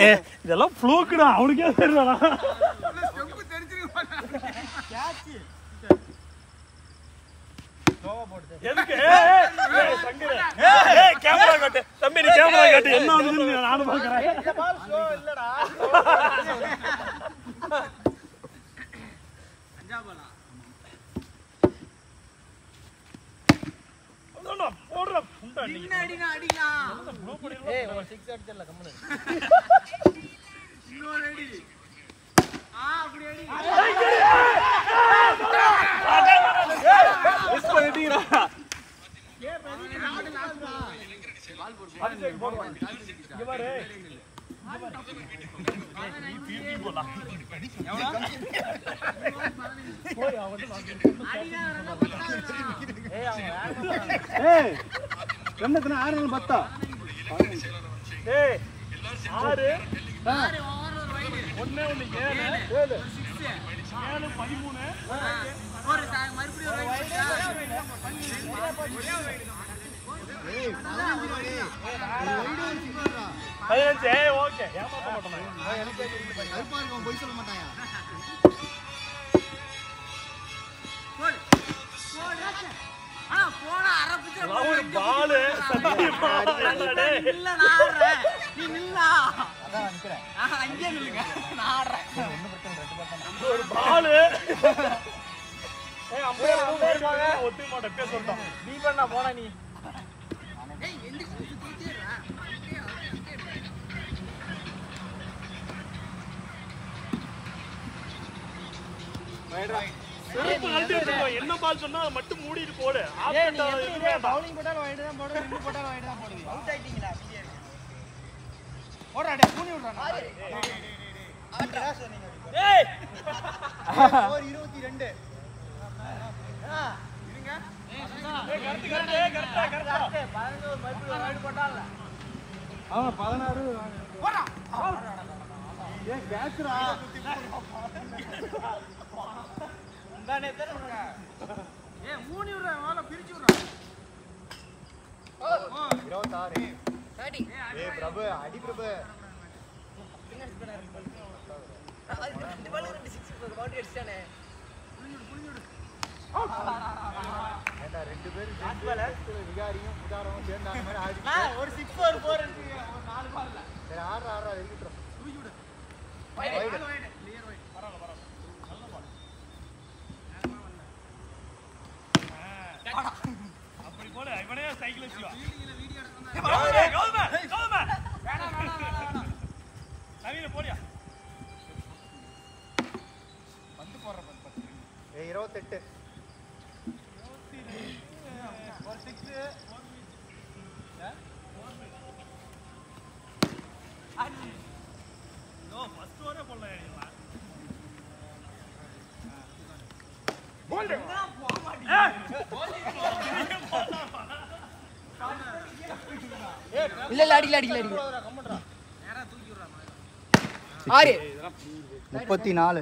ஏ இதெல்லாம் ஃப்ளோக்குடா அவனுக்கே தெரியலடா. தம்பி நீ கேமரா காட்டு. என்ன ஆகுதுன்னு நானும் பாக்குறேன் போடுறா, புண்டா நீ. என்ன அடினா அடிக்கலாம் இன்னொரு அடி ஆ அப்படி அடி மிஸ் பண்ணிட்டீங்கடா. இங்க பாரு. நீ தீர்த்தி போடா. ஏய் எண்ணத்துல ஆறு பத்தா ஆறு ஒண்ணு ஒண்ணு ஏழு ஏழு பதிமூணு பதினஞ்சு ஓகே சொல்ல மாட்டாயா போடு போடு ஒத்துக்க மாட்டேன். பேச சொல்லிட்டான் நீ பண்ணா போனா நீ? ஏய் எந்திரிச்சு என்ன பால் சொன்னா அதை மட்டும் மூடிட்டு போடு. பவுலிங் போட்டாலும் வைடு தான் நின்று போட்டாலும் வைடு தான் போடுவேன். அவுட் ஆயிட்டீங்களா? போடா டே பூனி விடுறான் ஏய்! ஒரு இருபத்தி ரெண்டு. கரெக்டா அவன் பதினாறு. ஏன் கேட்சுரா ரெண்டு பேரும் விகாரியும் புதாரமும் சேர்ந்து அந்த மாதிரி ஆடி ஒரு சிக்ஸ் ஒரு ஃபோர் ஒரு நாலு பால் சரி ஆடுறா ஆடுறா இருக்கட்டும் அப்படி போடு இவனே சைக்கிள் வச்சுக்கோ கௌதமே கௌதமே கௌதமே நவீன போடியா ஏ இருபத்தெட்டு ஓ ஃபர்ஸ்ட் ஓவரே போடல நீங்க இல்ல இல்ல அடிக்கல அடிக்கல அடிக்கல ஆறு முப்பத்தி நாலு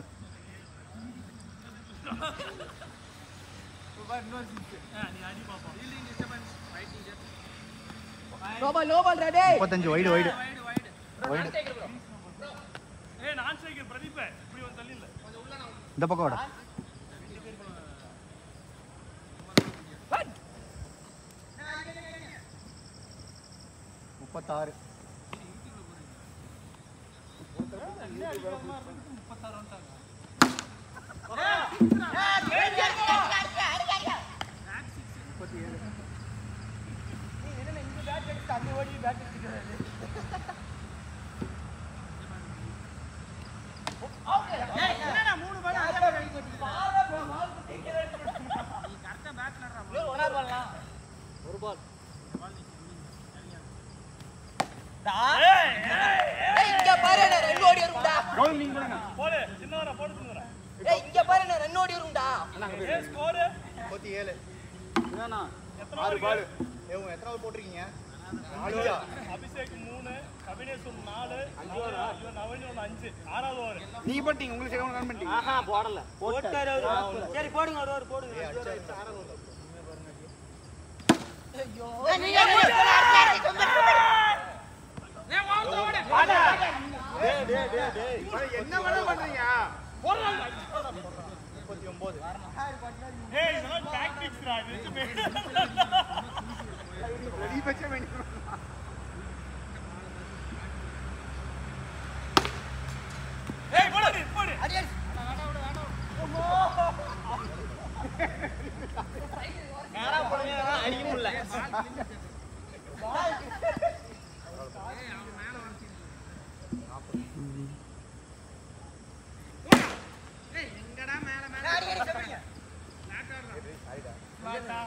low ball low ball ready முப்பத்தஞ்சு வைடு வைடு வைடு ஏய் நான் சைக்கிள் பிரதீப் இப்படி வந்து ஓடி இல்ல இந்த பக்கம் வாடா முப்பத்தாறு என்னடா மூணு பால் அதே மாதிரி அடி போட்டீங்க நீ கரெக்டா பேட் நடுறா ஏய் இங்க பாரு நான் ரெண்டு ஓடி வரும்டா போடு சின்னவரா போடு சின்னவரா ஏய் இங்க பாரு நான் ரெண்டு ஓடி வரும்டா ஏய் ஸ்கோர் முப்பத்தி ஏழு ஆறு பால் ஏன் எத்தனை பால் போட்டிருக்கீங்க நாலு அபிஷேக் மூணு கபினேஸ்வரன் நாலு இவன் நவனி ஒன்று அஞ்சு ஆறாவது ஓவர் நீ போட்டீங்க உங்களுக்கு சேர்க்கணும் ரன் பண்ணிட்டீங்க. ஆஹா போடல. போட்டாரு. அவரு சரி போடுங்க ஒரு ஒரு போடுங்க. டேய் டேய் டேய் டேய் என்ன வேணா பண்றீங்க முப்பத்தி ஒன்பது ஏய் இதெல்லாம் டாக்டிக்ஸ்டா இது அதிகபட்சம் வேணும் ஏய் போடு போடு அடிக்க முடியல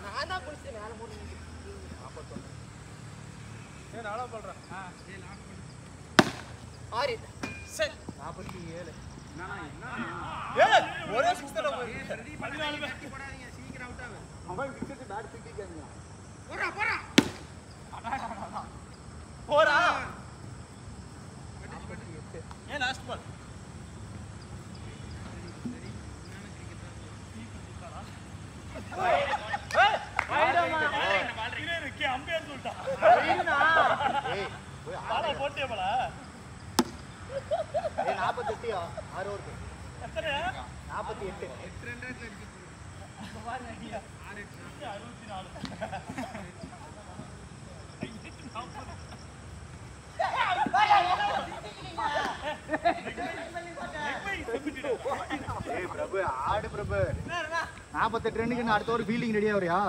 நான் தான் குளிச்சேன் மேல மூணு ஆறு நாற்பத்தி ஏழு ஒரே சிக்ஸ் தான் பதினாலு பேர் அவன் விக்கெட் பேட் தூக்கிக்காங்க போறா ஏன் லாஸ்ட் பால்? நாற்பத்தி எட்டு. ஆடு பிரபு நாற்பத்தெட்டு ரன்னுக்கு நான் அடுத்த ஒரு ஃபீல்டிங் ரெடியா வரியா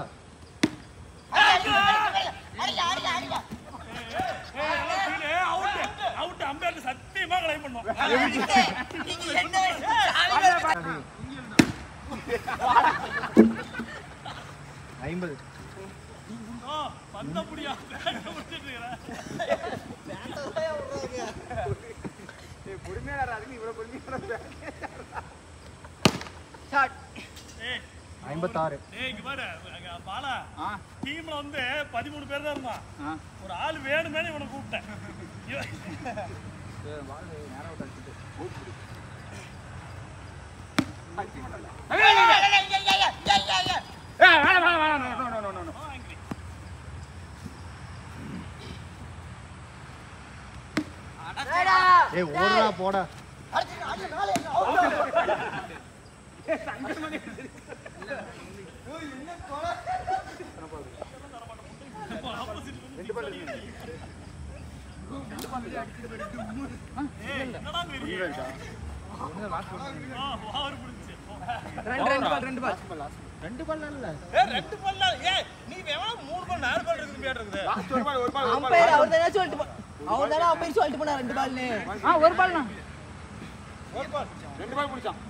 சத்தியமா claim பண்ணுவோம் ஐம்பது ஐம்பத்தாறு டீம்ல வந்து பதிமூணு பேர் தான் இருந்தான் ஒரு ஆள் வேணுமேனு இவனை கூப்பிட்டேன் இவன் ஏய் ஓடுறா போடா. ரெண்டு ரெண்டு பால் ரெண்டு பால். ரெண்டு பால் இல்ல. ஏ ரெண்டு பால் ஏய் நீ எவ்வளவு மூணு பால் நாலு பால் இருக்குது பேட் இருக்குது அம்பையர் அவர் தானே சொல்லிட்டு அவர் தானே அம்பையர் சொல்லிட்டு போனா ரெண்டு பால்னு. ஆ ஒரு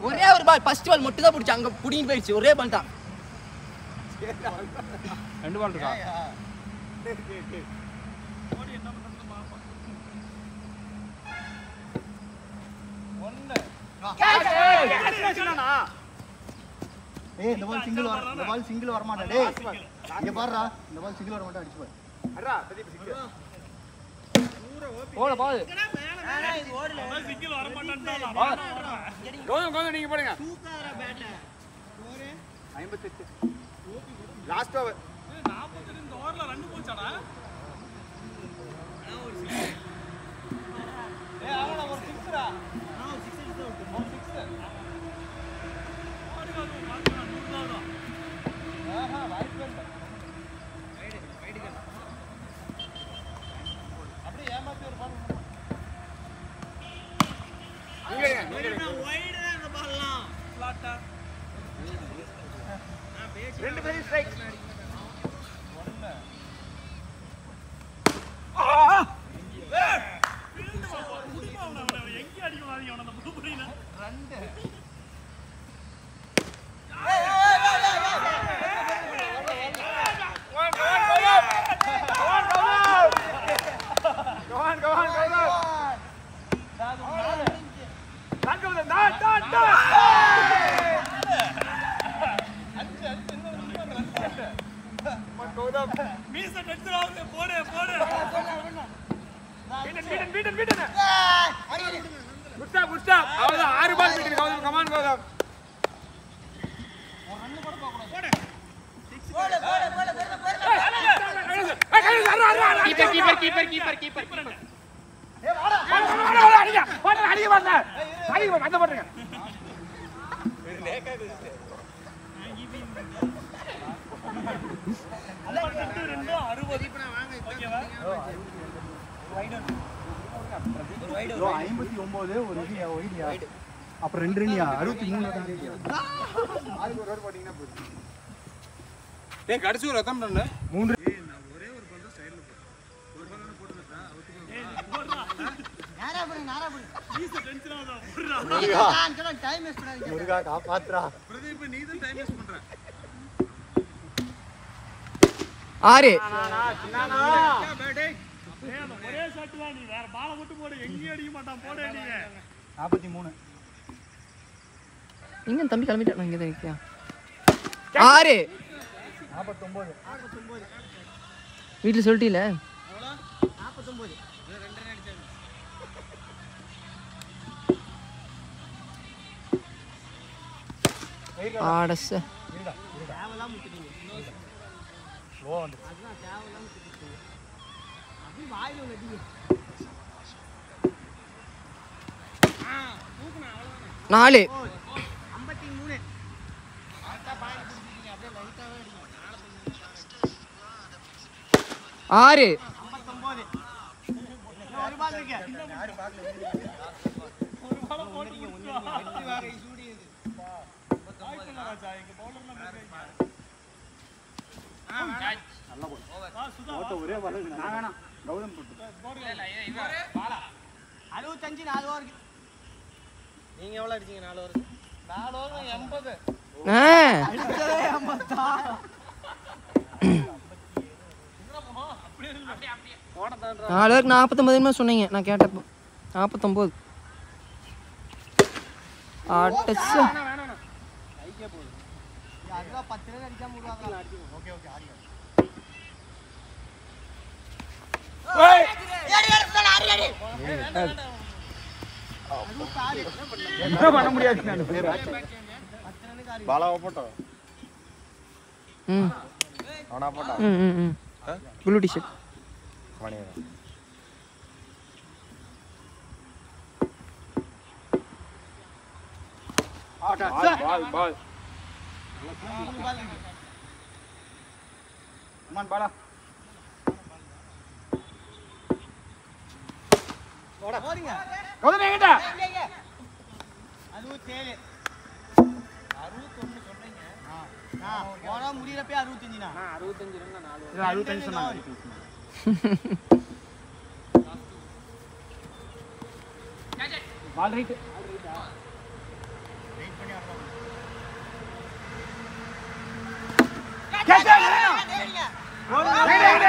ஒரே ஒரு பால் ஃபர்ஸ்ட் பால் மட்டும் தான் பிடிச்சி அங்க புடிங்கிட்டு போயிடுச்சு ஒரே பால் தான். ஏய் இந்த பால் சிங்கிள் வர இந்த பால் சிங்கிள் வர மாட்டேன் டேய். இங்க பாருடா இந்த பால் சிங்கிள் வர மாட்டேன் அடிச்சு பாரு. சிங்கிள் வர மாட்டேன்ட்டான். நான் வரேன். ஐம்பத்தெட்டு லாஸ்ட் ஓவர் ஏய், 42 இந்த ஓவர்ல ரன் போச்சாடா ஏய் அவன ஒரு சிக்ஸ்ரா பாருங்க, அது பாருங்க, நூறு தான் வரும். ஆஹா வாய்ப்பு இல்லை அப்படியே ஏமாத்தி ஒரு பால் Flat-ஆ. ரெண்டு பேரும் ஸ்ட்ரைக் field ball. புடிமா அவனை, அவனை எங்கேயும் அடிக்க மாட்டீங்க, அவனை அந்த புதுப்புடியில. மீசை டச்சுறாவது, போடு, போடு. Keeper keeper keeper keeper keeper ஐம்பத்தெட்டு ரெண்டு அறுபது. ஓகேவா? ஐம்பத்தி ஒன்பது ஒரு இது ஒய்டியா அப்புறம் ரெண்டு ரெண்டியா அறுபத்தி மூணு ஆளுக்கு ஒரு ரோடு போட்டீங்கன்னா போதும் டேய் கடைசி ஒரு ரத்தம் பண்ணு காப்பாத்துறா பிரதீப் நீ தான் டைம் வேஸ்ட் பண்ற ஆறு ஒரே ஷாட் தான் நீ வேற பாலை மட்டும் போடு எங்கேயும் அடிக்க மாட்டான் போடு நீ நாற்பத்தி மூணு. எங்க தம்பி கிளம்பிட்டான் இங்க தான் நிக்கியா ஆறு. நாற்பத்தொம்போது வீட்டுல சொல்லிட்டீல? ஆடச ஸ்லோ வந்து நாலு ஆறு ராஜா எங்க பவுலர்லாம் ஓட்ட கௌதம் அறுபத்தஞ்சு நாலு ஓவர் நீங்க எவ்வளவு அடிச்சீங்க நாலு ஓவர் நாலு ஓவர் எண்பது நாலு பேருக்கு நாற்பத்தொம்பதுமே சொன்னீங்க நான் கேட்டப்போ நாற்பத்தொம்போது அட்டச்ச பத்து ரன் அடிக்காம ஓகே ஓகே ஆடி என்ன பண்ண முடியாது பாலாவை போட்டோம் அவனா போட்டா? ம் ம் ம். Blue T-shirt Maniyan ball ball. அம்மான் பாலா. எங்கிட்ட அறுபத்தேழு. அறுபத்தொன்னு சொன்னீங்க. முடியிறப்பே அறுபத்தஞ்சுண்ணா அறுபத்தஞ்சு இது அறுபத்தஞ்சு சொன்னாங்க பால் ரைட் ஓவர் நாற்பது அடிக்கும்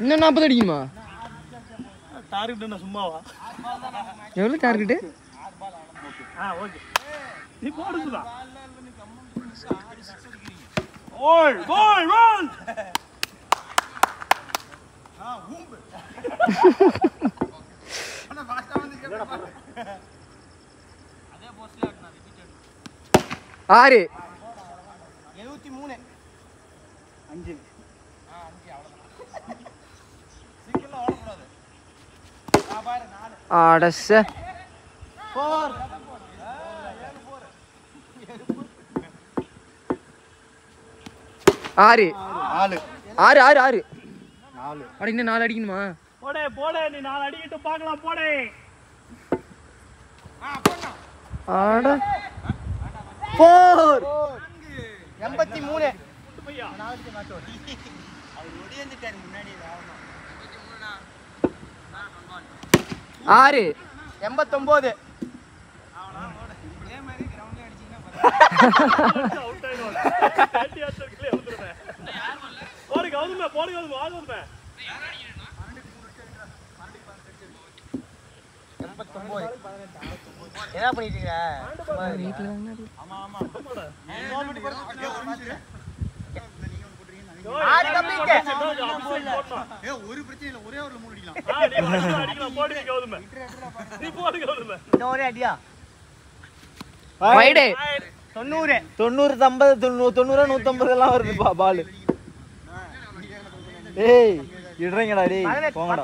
இன்னும் நாற்பது அடிக்குமா? டார்கெட் என்ன சும்மாவா? எவ்வளோ டார்கெட்டு ஆ ஓகே நீ போடு சுதா. ஓல் கோல் கோல் அதே போஸ்ட்ல ஆடினா ரிப்பீட்டட் ஆறு. எழுபத்தி மூணு. அஞ்சு. அடச ஆறு. நாலு. ஆறு ஆறு ஆறு. நாலு. அட இன்னும் நாலு அடிக்கணுமா? போடே போடே நீ நாலு அடிக்கிட்டு பார்க்கலாம் போடே. ஆட. ஃபோர் எண்பத்தி மூணு. ஆறு. எண்பத்தொம்போது. அவுட் ஆயிடும் எண்பத்தொம்போது என்ன பண்ணிட்டு இருக்க? ஒரு பிரச்சனை இல்லை. ஒரே மூணு அடிக்கலாம். அடியா? வைடு தொண்ணூறு. தொண்ணூறு ஐம்பது தொண்ணூறு தொண்ணூறு எல்லாம் வருதுப்பா பால். ஏய் இடுறீங்கடா டேய். போங்கடா.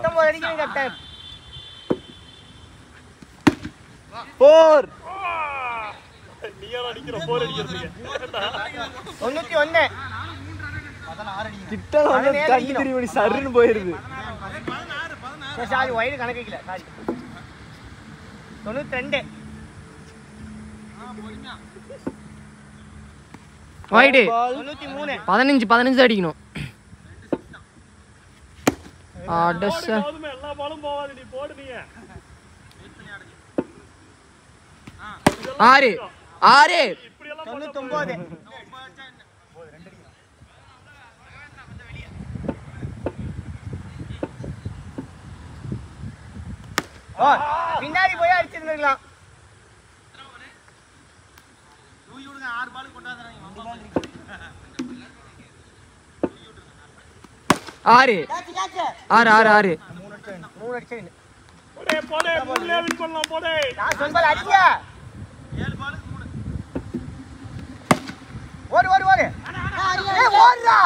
போர் தொண்ணூத்தி கிட்ட வந்து திரும்பி சருன்னு போயிருது. சரி சாரி தொண்ணூத்தி ரெண்டு பதினஞ்சு பதினஞ்சு அடிக்கணும். அடச கௌதம எல்லா பாலும் போவாது நீ போடு நீ ஆறு. ஆறு. இப்படி எல்லாம் தொண்ணூத்தி ஒன்பது ஓ பின்னாடி போய் அடிச்சிருந்துருக்கலாம். ஆறு. ஆறு ஆறு ஆறு. மூணு அடிச்சு போடே போடே மூணுலயே வின் பண்ணலாம் போடே. நான் சொல்பல் அடிச்சியா ஓடு ஓடு ஓடு. ஏய் ஓடுடா.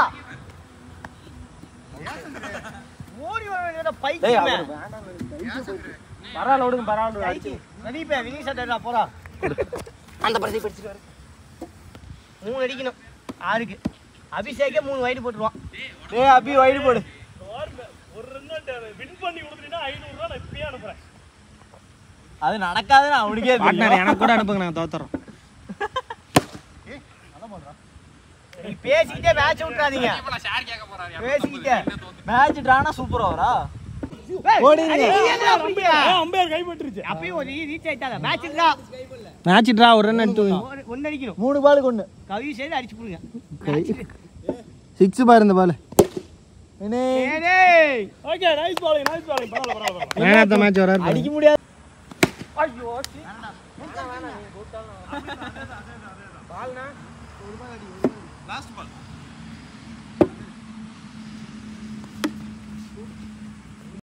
ஓடி வர வேண்டியத பைத்தியமே. பரவாயில்ல விடுங்க பரவாயில்ல அடிச்சு. சட்டா போடா. அந்த படத்தை படிச்சுட்டு மூணு அடிக்கணும். ஆறுக்கு. அபிஷேக்கே மூணு வைடு போட்டுருவான். ஏய் அபி வைடு போடு. ஒரு வின் பண்ணி கொடுத்துட்டீங்கன்னா ஐநூறு ரூபா நான் இப்பயே அனுப்புறேன். அது நடக்காதுன்னு அவனுக்கே தெரியும். எனக்கு கூட அனுப்புங்க நாங்கள் தோத்துறோம். நீ பேசிக்கிட்டே மேட்ச் விட்டுறாதீங்க. பேசிக்கிட்டே. மேட்ச் டிரானா சூப்பரா வரா அம்பையர் கைப்பற்றுச்சு. அப்பயும் ஒரு ரீச் ஆயிட்டாங்க. மேட்ச் ட்ரா ஒரு ரன் எடுத்து ஒன்னு அடிக்கணும். மூணு பாலுக்கு ஒண்ணு. கவி செய்து அடிச்சு போடுங்க சிக்ஸ் பாரு இந்த பால் அடிக்க முடியாது. ஐயோ